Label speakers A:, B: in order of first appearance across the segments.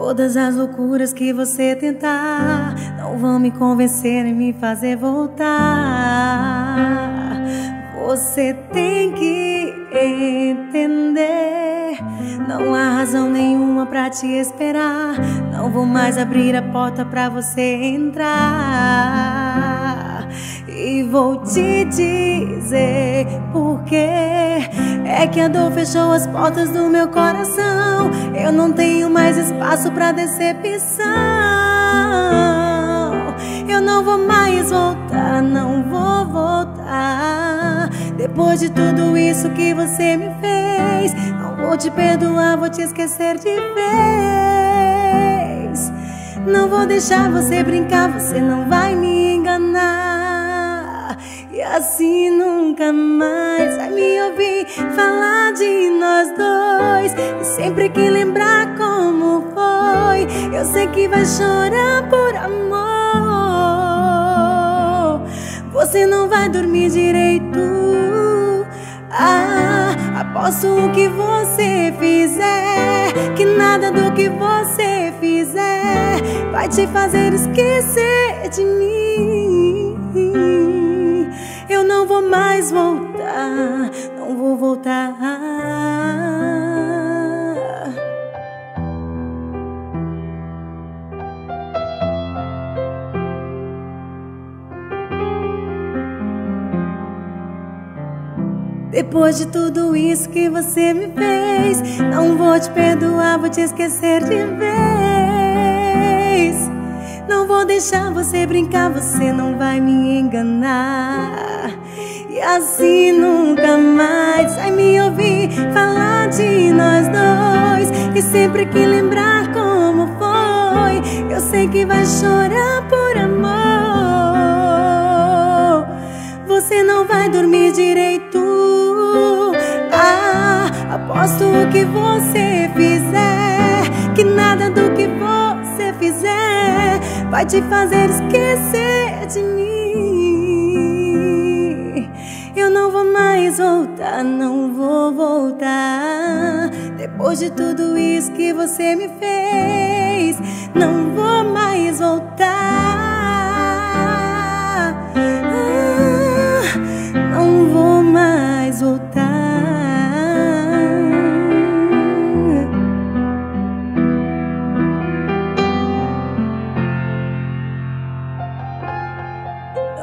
A: Todas as loucuras que você tentar não vão me convencer e me fazer voltar. Você tem que entender. Não há razão nenhuma pra te esperar. Não vou mais abrir a porta pra você entrar. E vou te dizer porquê. É que a dor fechou as portas do meu coração. Eu não tenho mais espaço pra decepção. Eu não vou mais voltar, não vou voltar. Depois de tudo isso que você me fez, não vou te perdoar, vou te esquecer de vez. Não vou deixar você brincar, você não vai me. E assim nunca mais vai me ouvir falar de nós dois. E sempre que lembrar como foi, eu sei que vai chorar por amor. Você não vai dormir direito. Ah, aposto o que você fizer, que nada do que você fizer vai te fazer esquecer de mim. Mais voltar, não vou voltar. Depois de tudo isso que você me fez, não vou te perdoar, vou te esquecer de vez. Não vou deixar você brincar, você não vai me enganar. E assim nunca mais vai me ouvir falar de nós dois. E sempre que lembrar como foi, eu sei que vai chorar por amor. Você não vai dormir direito. Aposto o que você fizer, que nada do que você fizer vai te fazer esquecer de mim. Mais voltar, não vou voltar. Depois de tudo isso que você me fez, não vou mais voltar.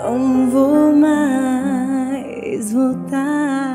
A: não vou mais voltar.